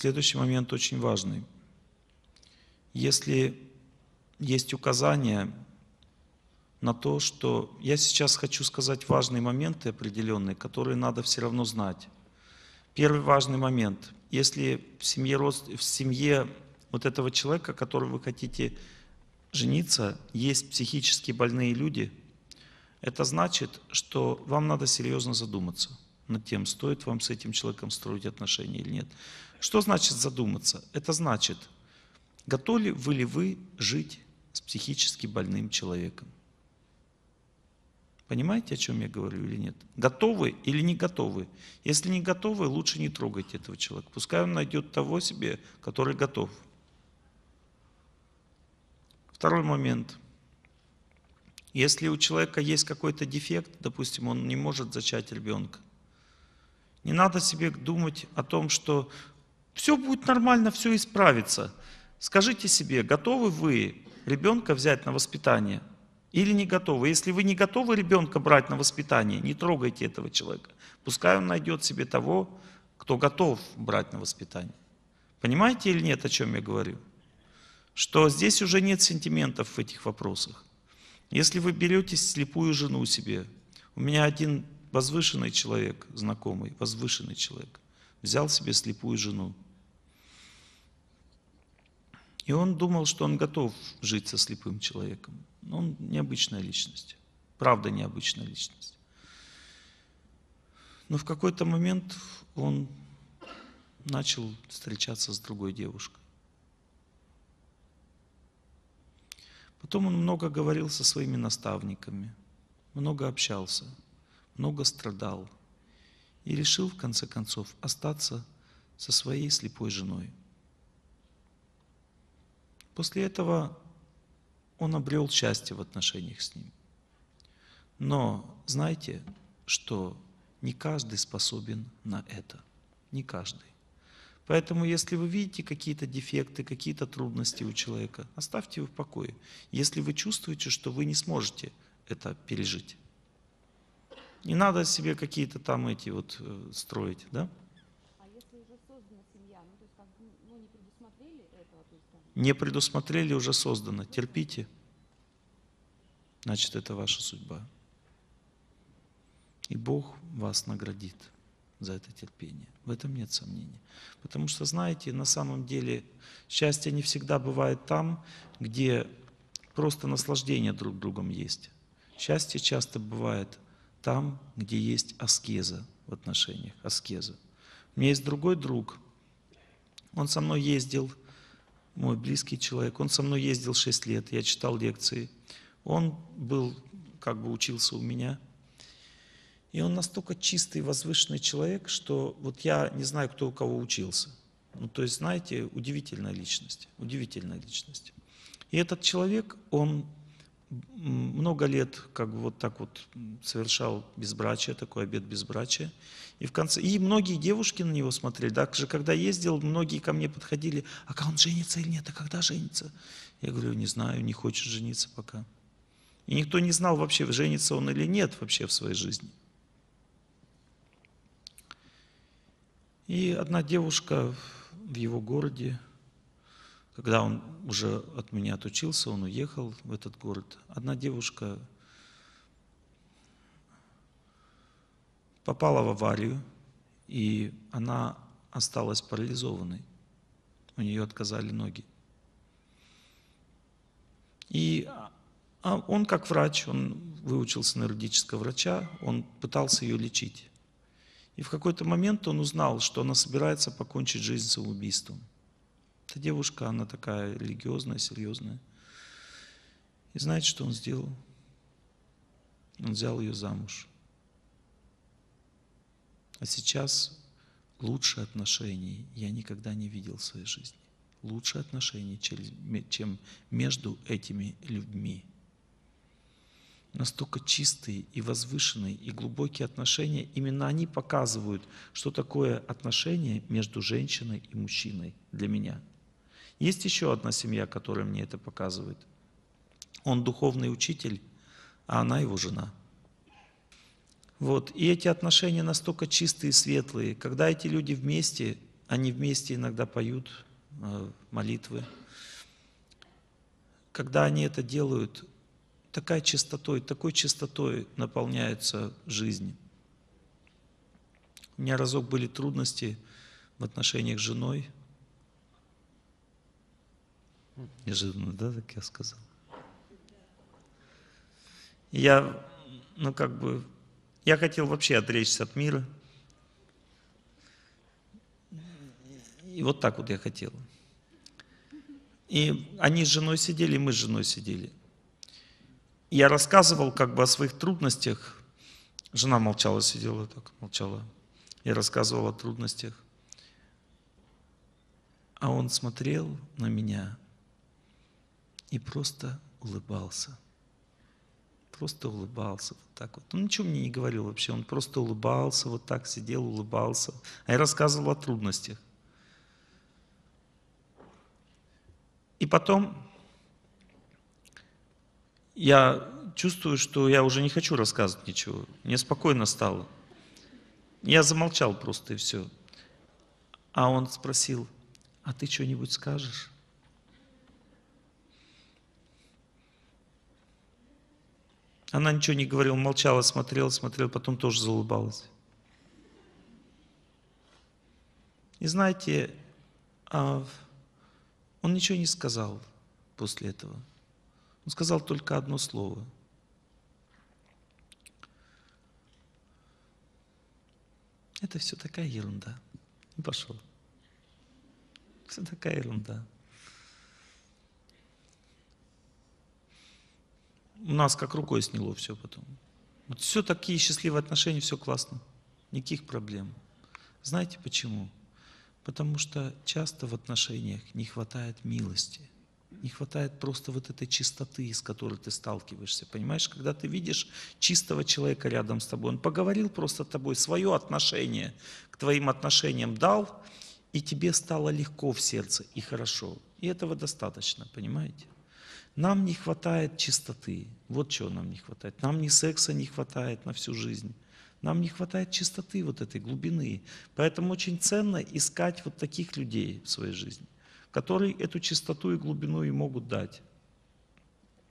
Следующий момент очень важный. Если есть указания на то, что я сейчас хочу сказать важные моменты определенные, которые надо все равно знать. Первый важный момент. Если в семье, в семье вот этого человека, который вы хотите жениться, есть психически больные люди, это значит, что вам надо серьезно задуматься над тем, стоит вам с этим человеком строить отношения или нет. Что значит задуматься? Это значит, готовы вы ли вы жить с психически больным человеком? Понимаете, о чем я говорю или нет? Готовы или не готовы? Если не готовы, лучше не трогайте этого человека. Пускай он найдет того себе, который готов. Второй момент. Если у человека есть какой-то дефект, допустим, он не может зачать ребенка, не надо себе думать о том, что все будет нормально, все исправится. Скажите себе, готовы вы ребенка взять на воспитание – или не готовы. Если вы не готовы ребенка брать на воспитание, не трогайте этого человека. Пускай он найдет себе того, кто готов брать на воспитание. Понимаете или нет, о чем я говорю? Что здесь уже нет сентиментов в этих вопросах. Если вы берете слепую жену себе, у меня один возвышенный человек, знакомый, возвышенный человек, взял себе слепую жену. И он думал, что он готов жить со слепым человеком. Но он необычная личность. Правда, необычная личность. Но в какой-то момент он начал встречаться с другой девушкой. Потом он много говорил со своими наставниками, много общался, много страдал и решил в конце концов остаться со своей слепой женой. После этого он обрел счастье в отношениях с ним. Но знайте, что не каждый способен на это. Не каждый. Поэтому, если вы видите какие-то дефекты, какие-то трудности у человека, оставьте его в покое. Если вы чувствуете, что вы не сможете это пережить. Не надо себе какие-то там эти вот э, строить, да? А если уже создана семья, ну, то есть как, ну, не предусмотрели этого? То есть, там... Не предусмотрели, уже создано. Терпите значит, это ваша судьба. И Бог вас наградит за это терпение. В этом нет сомнений. Потому что, знаете, на самом деле счастье не всегда бывает там, где просто наслаждение друг другом есть. Счастье часто бывает там, где есть аскеза в отношениях, аскеза. У меня есть другой друг, он со мной ездил, мой близкий человек, он со мной ездил 6 лет, я читал лекции. Он был, как бы учился у меня. И он настолько чистый, возвышенный человек, что вот я не знаю, кто у кого учился. Ну, то есть, знаете, удивительная личность, удивительная личность. И этот человек, он много лет как бы вот так вот совершал безбрачие, такой обед безбрачия. И в конце, и многие девушки на него смотрели. Даже когда ездил, многие ко мне подходили, а он женится или нет, а когда женится? Я говорю, не знаю, не хочет жениться пока. И никто не знал вообще, женится он или нет вообще в своей жизни. И одна девушка в его городе, когда он уже от меня отучился, он уехал в этот город. Одна девушка попала в аварию, и она осталась парализованной. У нее отказали ноги. И а он как врач, он выучился на юридического врача, он пытался ее лечить. И в какой-то момент он узнал, что она собирается покончить жизнь самоубийством. Эта девушка, она такая религиозная, серьезная. И знаете, что он сделал? Он взял ее замуж. А сейчас лучше отношений я никогда не видел в своей жизни. Лучше отношений, чем между этими людьми настолько чистые и возвышенные и глубокие отношения, именно они показывают, что такое отношение между женщиной и мужчиной для меня. Есть еще одна семья, которая мне это показывает. Он духовный учитель, а она его жена. Вот. И эти отношения настолько чистые и светлые. Когда эти люди вместе, они вместе иногда поют э, молитвы. Когда они это делают, такой чистотой, такой чистотой наполняется жизнь. У меня разок были трудности в отношениях с женой. Неожиданно, да, так я сказал. Я, ну как бы, я хотел вообще отречься от мира. И вот так вот я хотел. И они с женой сидели, и мы с женой сидели. Я рассказывал как бы о своих трудностях. Жена молчала, сидела так, молчала. Я рассказывал о трудностях. А он смотрел на меня и просто улыбался. Просто улыбался вот так вот. Он ничего мне не говорил вообще, он просто улыбался, вот так сидел, улыбался. А я рассказывал о трудностях. И потом я чувствую, что я уже не хочу рассказывать ничего. Мне спокойно стало. Я замолчал просто и все. А он спросил, а ты что-нибудь скажешь? Она ничего не говорила, молчала, смотрела, смотрела, потом тоже заулыбалась. И знаете, а, он ничего не сказал после этого. Он сказал только одно слово. Это все такая ерунда. И пошел. Все такая ерунда. Нас как рукой сняло все потом. Вот все такие счастливые отношения, все классно. Никаких проблем. Знаете почему? Потому что часто в отношениях не хватает милости. Не хватает просто вот этой чистоты, с которой ты сталкиваешься. Понимаешь, когда ты видишь чистого человека рядом с тобой, он поговорил просто с тобой, свое отношение к твоим отношениям дал, и тебе стало легко в сердце и хорошо. И этого достаточно, понимаете? Нам не хватает чистоты. Вот чего нам не хватает. Нам ни секса не хватает на всю жизнь. Нам не хватает чистоты вот этой глубины. Поэтому очень ценно искать вот таких людей в своей жизни, которые эту чистоту и глубину и могут дать.